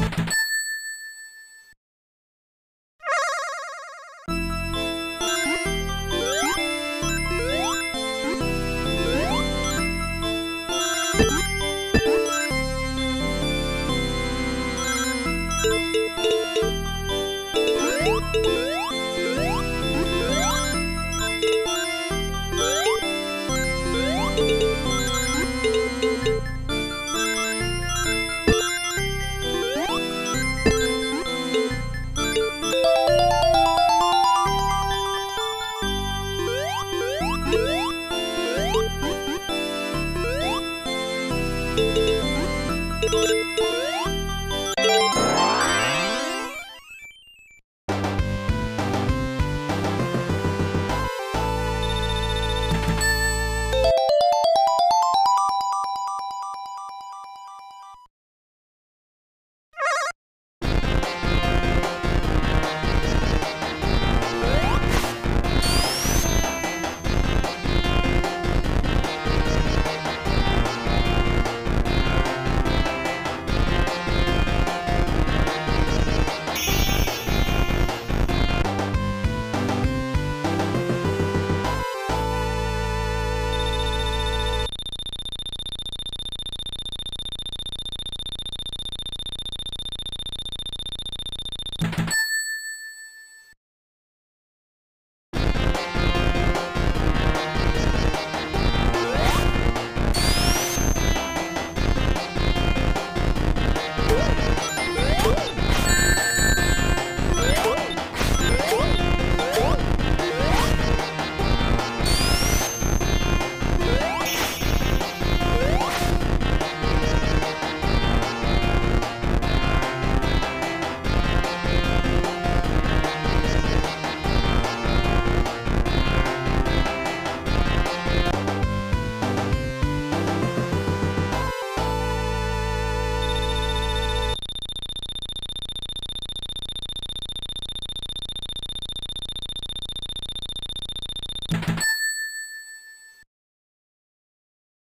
you Música